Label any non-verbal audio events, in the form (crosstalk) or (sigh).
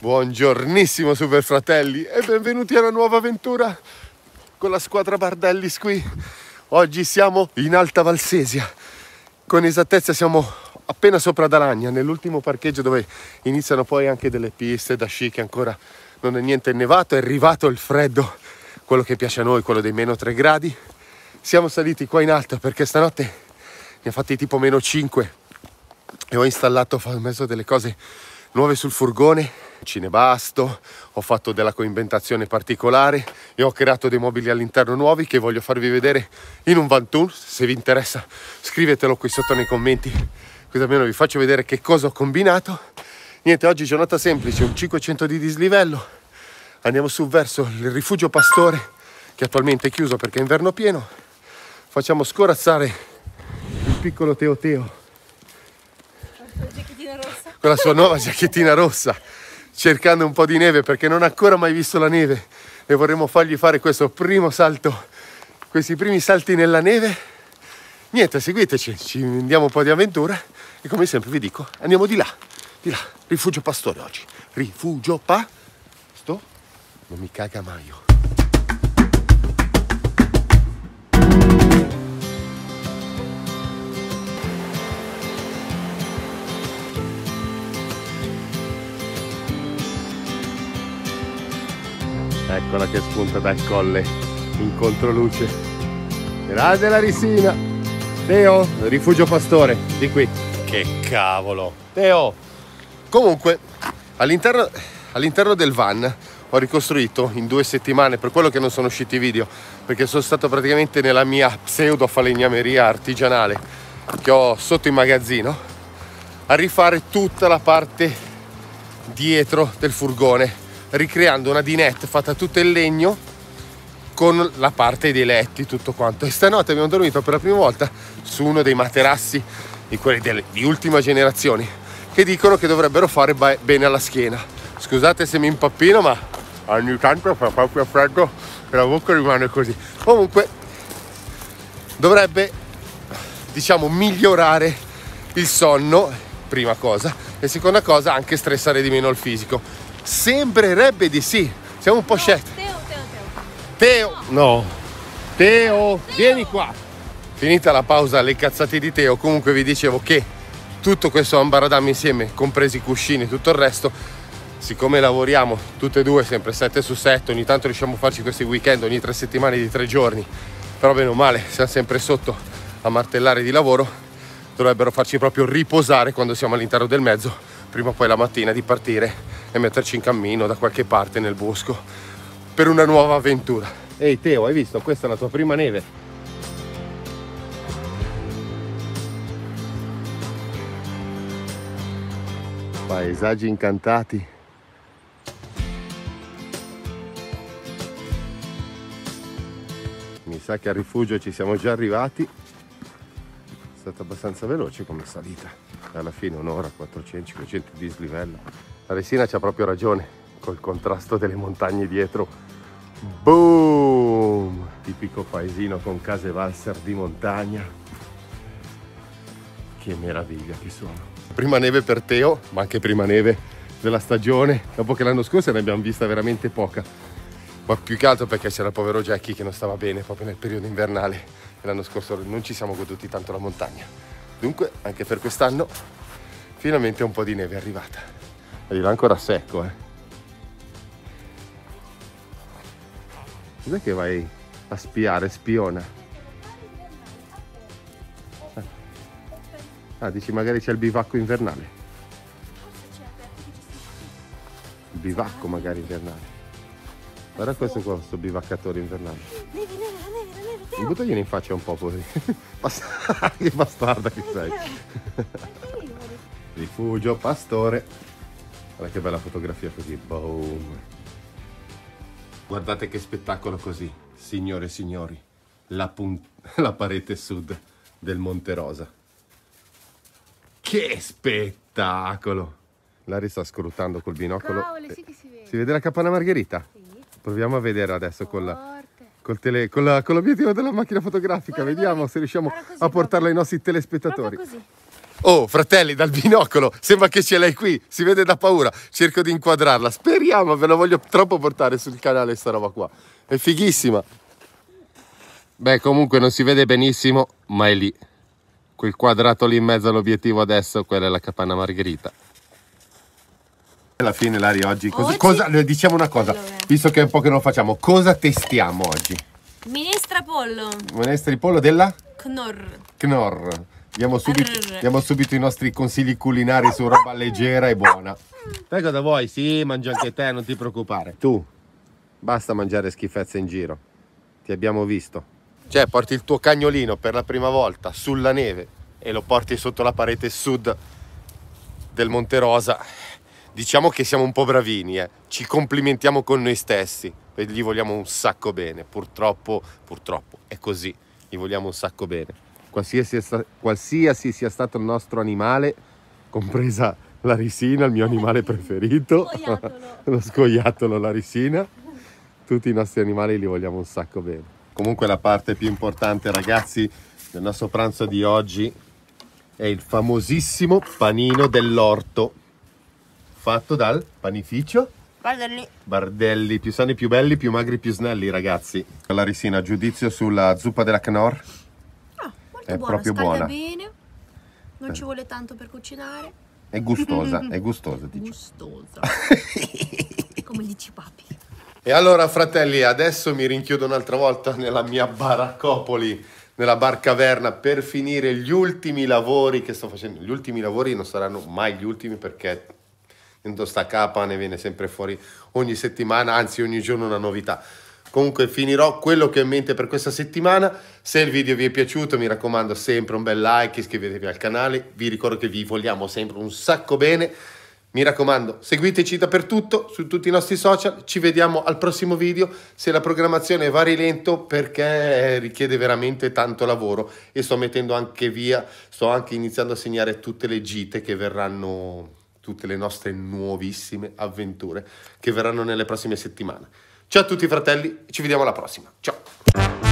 Buongiornissimo super fratelli e benvenuti a una nuova avventura con la squadra Bardellis qui. Oggi siamo in Alta Valsesia, con esattezza siamo appena sopra Dalagna, nell'ultimo parcheggio dove iniziano poi anche delle piste da sci che ancora non è niente nevato, è arrivato il freddo, quello che piace a noi, quello dei meno 3 gradi. Siamo saliti qua in alto perché stanotte ne ha fatti tipo meno 5 e ho installato in mezzo delle cose nuove sul furgone cinebasto, ho fatto della coinventazione particolare e ho creato dei mobili all'interno nuovi che voglio farvi vedere in un van tour. Se vi interessa scrivetelo qui sotto nei commenti, così almeno vi faccio vedere che cosa ho combinato. Niente, oggi giornata semplice, un 500 di dislivello. Andiamo su verso il rifugio Pastore, che attualmente è chiuso perché è inverno pieno. Facciamo scorazzare il piccolo Teo Teo con la sua nuova giacchettina rossa cercando un po' di neve perché non ha ancora mai visto la neve e vorremmo fargli fare questo primo salto, questi primi salti nella neve. Niente, seguiteci, ci andiamo un po' di avventura e come sempre vi dico, andiamo di là, di là, rifugio pastore oggi, rifugio pa... Sto? Non mi caga mai io. Eccola che spunta dal colle in controluce. Grande la risina. Teo, rifugio pastore, di qui. Che cavolo. Teo. Comunque, all'interno, all'interno del van ho ricostruito in due settimane, per quello che non sono usciti i video, perché sono stato praticamente nella mia pseudo falegnameria artigianale che ho sotto in magazzino, a rifare tutta la parte dietro del furgone ricreando una dinette fatta tutta in legno con la parte dei letti, tutto quanto. E stanotte abbiamo dormito per la prima volta su uno dei materassi di quelli delle, di ultima generazione che dicono che dovrebbero fare bene alla schiena. Scusate se mi impappino, ma ogni tanto fa proprio freddo e la bocca rimane così. Comunque dovrebbe diciamo migliorare il sonno, prima cosa, e seconda cosa anche stressare di meno il fisico Sembrerebbe di sì. Siamo un po' no, scelti. Teo, Teo, Teo. Teo, no. Teo, Teo, vieni qua. Finita la pausa, le cazzate di Teo, comunque vi dicevo che tutto questo ambaradam insieme, compresi i cuscini e tutto il resto, siccome lavoriamo tutte e due sempre 7 su 7, ogni tanto riusciamo a farci questi weekend ogni tre settimane di tre giorni, però bene o male siamo sempre sotto a martellare di lavoro, dovrebbero farci proprio riposare quando siamo all'interno del mezzo, prima o poi la mattina di partire e metterci in cammino da qualche parte nel bosco per una nuova avventura. Ehi Teo, hai visto? Questa è la tua prima neve. Paesaggi incantati. Mi sa che al rifugio ci siamo già arrivati. È stata abbastanza veloce come salita. Alla fine un'ora, 400-500 di dislivello. La Resina c'ha proprio ragione, col contrasto delle montagne dietro. Boom! Tipico paesino con case valser di montagna. Che meraviglia che sono. Prima neve per Teo, ma anche prima neve della stagione, dopo che l'anno scorso ne abbiamo vista veramente poca. Ma più che altro perché c'era il povero Jackie che non stava bene proprio nel periodo invernale e l'anno scorso non ci siamo goduti tanto la montagna. Dunque, anche per quest'anno, finalmente un po' di neve è arrivata. Arriva ancora secco, eh. Cos'è che vai a spiare, spiona? Ah, ah dici magari c'è il bivacco invernale. Il bivacco magari invernale. Guarda questo qua, questo bivaccatore invernale. Buttagliene in faccia un po' così. (laughs) (laughs) che bastarda che sei. Rifugio pastore. Guarda che bella fotografia così, boom. Guardate che spettacolo così, signore e signori. La, (laughs) la parete sud del Monte Rosa. Che spettacolo! Lari sta scrutando col binocolo. Cavolo, sì si vede. Si vede la capanna margherita? Sì. Proviamo a vedere adesso con, la, col tele, con, l'obiettivo della macchina fotografica. Guarda, Vediamo guarda. se riusciamo a portarla ai nostri telespettatori. Oh, fratelli, dal binocolo, sembra che sia lei qui, si vede da paura. Cerco di inquadrarla, speriamo, ve la voglio troppo portare sul canale sta roba qua. È fighissima. Beh, comunque non si vede benissimo, ma è lì. Quel quadrato lì in mezzo all'obiettivo adesso, quella è la capanna margherita. Alla fine, Lari, oggi, cosa, Oggi? cosa- diciamo una cosa, Allora. visto che è un po' che non lo facciamo, cosa testiamo oggi? Minestra pollo. Minestra di pollo della Knorr. Knorr. Diamo subito, diamo subito i nostri consigli culinari su roba leggera e buona. Sai cosa vuoi? Sì, mangi anche te, non ti preoccupare. Tu, basta mangiare schifezze in giro. Ti abbiamo visto. Cioè, porti il tuo cagnolino per la prima volta sulla neve e lo porti sotto la parete sud del Monte Rosa. Diciamo che siamo un po' bravini, eh. ci complimentiamo con noi stessi e gli vogliamo un sacco bene. Purtroppo, purtroppo è così, gli vogliamo un sacco bene. Qualsiasi, qualsiasi sia stato il nostro animale, compresa la risina, il mio animale preferito, (laughs) lo scoiattolo, la risina, tutti i nostri animali li vogliamo un sacco bene. Comunque la parte più importante, ragazzi, del nostro pranzo di oggi è il famosissimo panino dell'orto fatto dal panificio lì. Bardelli, più sani, più belli, più magri, più snelli, ragazzi. La risina, giudizio sulla zuppa della Knorr. Molto È buona. proprio buona. bene. Non ci vuole tanto per cucinare. È gustosa, è (laughs) gustosa, dice. Gustosa. (laughs) Come dici papi. E allora, fratelli, adesso mi rinchiudo un'altra volta nella mia baraccopoli, nella barcaverna, per finire gli ultimi lavori che sto facendo. Gli ultimi lavori non saranno mai gli ultimi perché dentro sta capa ne viene sempre fuori ogni settimana, anzi ogni giorno una novità. Comunque finirò quello che ho in mente per questa settimana. Se il video vi è piaciuto, mi raccomando sempre un bel like, iscrivetevi al canale. Vi ricordo che vi vogliamo sempre un sacco bene. Mi raccomando, seguiteci dappertutto su tutti i nostri social. Ci vediamo al prossimo video. Se la programmazione va rilento perché richiede veramente tanto lavoro e sto mettendo anche via, sto anche iniziando a segnare tutte le gite che verranno, tutte le nostre nuovissime avventure che verranno nelle prossime settimane. Ciao a tutti fratelli, ci vediamo alla prossima. Ciao.